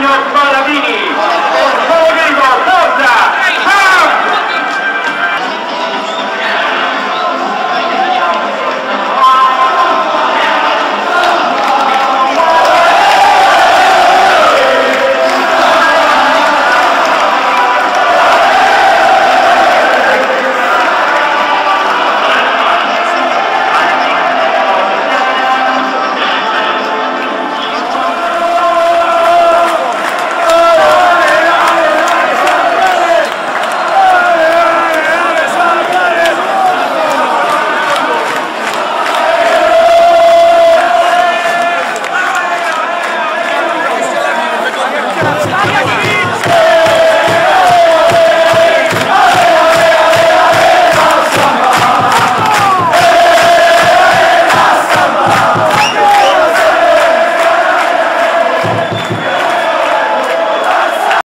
not Vai, vai, vai.